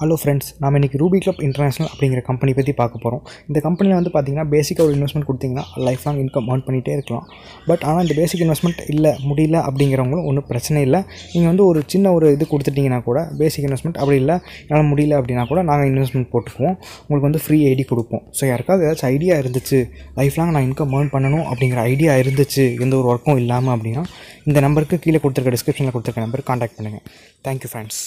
Hello friends நம்ம இன்றைக்கி Ruby Club International அப்படிங்கிற கம்பெனி பற்றி பார்க்க போகிறோம் இந்த கம்பெனியில் வந்து பார்த்தீங்கன்னா பேசிக்காக ஒரு இன்வெஸ்ட்மெண்ட் கொடுத்தீங்கன்னா லைஃப் லாங் இன்கம் ஏர்ன் பண்ணிகிட்டே இருக்கலாம். பட் ஆனால் இந்த பேசிக் இன்வெஸ்ட்மெண்ட் இல்லை முடியல அப்படிங்கிறவங்களும் ஒன்றும் பிரச்சனை இல்லை. நீங்கள் வந்து ஒரு சின்ன ஒரு இது கொடுத்துட்டிங்கன்னா கூட பேசிக் இன்வெஸ்ட்மெண்ட் அப்படி இல்லை என்னால் முடியல அப்படின்னா கூட நாங்கள் இன்வெஸ்ட்மெண்ட் போட்டுக்குவோம். உங்களுக்கு வந்து ஃப்ரீ ஐடி கொடுப்போம். ஸோ யாருக்காவது ஏதாச்சும் ஐடியா இருந்துச்சு லைஃப் லாங் நான் இன்கம் ஏர்ன் பண்ணணும் அப்படிங்கிற ஐடியா இருந்துச்சு எந்த ஒரு ஒர்க்கும் இல்லாமல் அப்படின்னா இந்த நம்பருக்கு கீழே கொடுத்துருக்க டிஸ்கிரிப்ஷனில் கொடுத்துருக்க நம்பருக்கு காண்டாக்ட் பண்ணுங்கள் தேங்க்யூ ஃப்ரெண்ட்ஸ்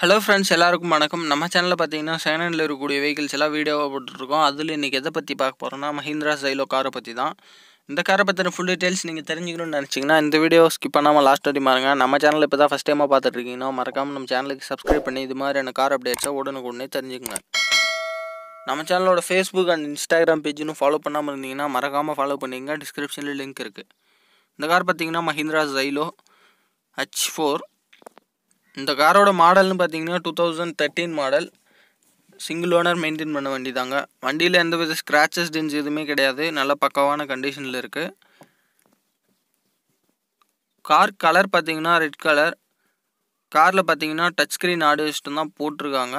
ஹலோ ஃப்ரெண்ட்ஸ் எல்லாருக்கும் வணக்கம். நம்ம சேனலில் பார்த்தீங்கன்னா செகண்ட் இருக்கக்கூடிய வெஹிக்கிள்ஸ் எல்லாம் வீடியோவாக போட்டுருக்கோம் அதில் இன்றைக்கி எதை பற்றி பார்க்க போகிறோம்னா மஹிந்திரா சைலோ காரை பற்றி தான். இந்த காரை பற்றின ஃபுல் டீட்டெயில்ஸ் நீங்கள் தெரிஞ்சுக்கணும்னு நினச்சிங்கன்னா இந்த வீடியோ ஸ்கிப் பண்ணாமல் லாஸ்ட் வரை பாருங்க. நம்ம சேனல் இப்போ தான் ஃபஸ்ட் டைமாக பார்த்துட்ருக்கீங்கன்னா மறக்காமல் நம்ம சேனலுக்கு சப்ஸ்கிரைப் பண்ணி இது மாதிரியான கார் அப்டேட்ஸை உடனுக்குடனே தெரிஞ்சுக்கங்க. நம்ம சேனலோட ஃபேஸ்புக் அண்ட் இன்ஸ்டாகிராம் பேஜுன்னு ஃபாலோ பண்ணாமல் இருந்தீங்கன்னா மறக்காமல் ஃபாலோ பண்ணிங்க டிஸ்கிரிப்ஷனில் லிங்க் இருக்குது இந்த கார் பார்த்தீங்கன்னா மஹிந்திரா ஜைலோ ஹச் ஃபோர் இந்த காரோட மாடல்னு பார்த்தீங்கன்னா two thousand thirteen model. Single owner maintain பண்ண வண்டி தாங்க வண்டியில் எந்த வித ஸ்க்ராச்சஸ் டென்ஸ் எதுவுமே கிடையாது. நல்ல பக்கவான கண்டிஷனில் இருக்குது கார் கலர் பார்த்தீங்கன்னா ரெட் கலர் காரில் பார்த்தீங்கன்னா டச் ஸ்க்ரீன் ஆடியோ சிஸ்டம் தான் போட்டிருக்காங்க.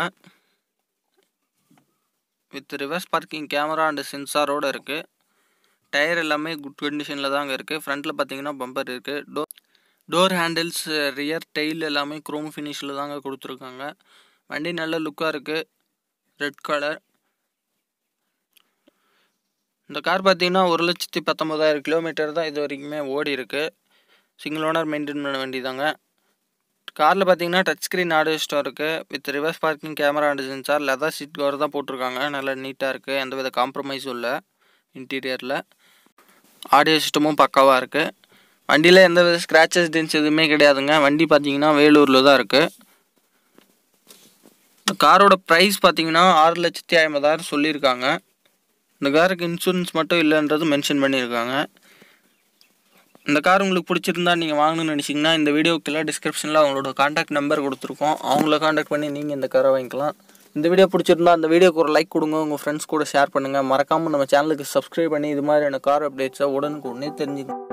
With reverse parking camera and சென்சாரோடு இருக்குது டயர் எல்லாமே குட் கண்டிஷனில் தாங்க இருக்குது ஃப்ரண்ட்டில் பார்த்தீங்கன்னா பம்பர் இருக்குது to door handles rear tail எல்லாமே குரோம் ஃபினிஷில் தாங்க கொடுத்துருக்காங்க. வண்டி நல்ல லுக்காக இருக்குது ரெட் கலர் இந்த கார் பார்த்தீங்கன்னா ஒரு லட்சத்தி பத்தொம்பதாயிரம் கிலோமீட்டர் தான் இது வரைக்குமே ஓடி இருக்குது சிங்கிள் ஓனர் மெயின்டைன் பண்ண வண்டி தாங்க காரில் பார்த்தீங்கன்னா டச் ஸ்க்ரீன் ஆடியோ ஸ்டோர் இருக்குது with reverse parking camera and sensor leather seat cover தான் போட்டிருக்காங்க. நல்லா நீட்டாக இருக்குது எந்தவித காம்ப்ரமைஸும் இல்லை. இன்டீரியரில் ஆடியோ சிஸ்டமும் பக்காவாக இருக்குது வண்டியில் எந்த வித ஸ்க்ராச்சஸ் டென்ஸ் எதுவுமே கிடையாதுங்க. வண்டி பார்த்தீங்கன்னா வேலூரில் தான் இருக்குது இந்த காரோட ப்ரைஸ் பார்த்தீங்கன்னா ஆறு லட்சத்தி ஐம்பதாயிரம் சொல்லியிருக்காங்க. இந்த காருக்கு இன்சூரன்ஸ் மட்டும் இல்லைன்றது மென்ஷன் பண்ணியிருக்காங்க. இந்த கார் உங்களுக்கு பிடிச்சிருந்தா நீங்கள் வாங்கணும்னு நினச்சிங்கன்னா இந்த வீடியோக்குள்ள டிஸ்கிரிப்ஷனில் அவங்களோட காண்டாக்ட் நம்பர் கொடுத்துருக்கோம். அவங்கள காண்டாக்ட் பண்ணி நீங்கள் இந்த காரை வாங்கிக்கலாம். இந்த வீடியோ பிடிச்சிருந்தா அந்த வீடியோக்கு ஒரு லைக் கொடுங்க. உங்கள் ஃப்ரெண்ட்ஸ் கூட ஷேர் பண்ணுங்கள் மறக்காமல் நம்ம சேனலுக்கு சப்ஸ்கிரைப் பண்ணி இது மாதிரியான கார் அப்டேட்ஸை உடனுக்கு உடனே தெரிஞ்சுக்கணும்.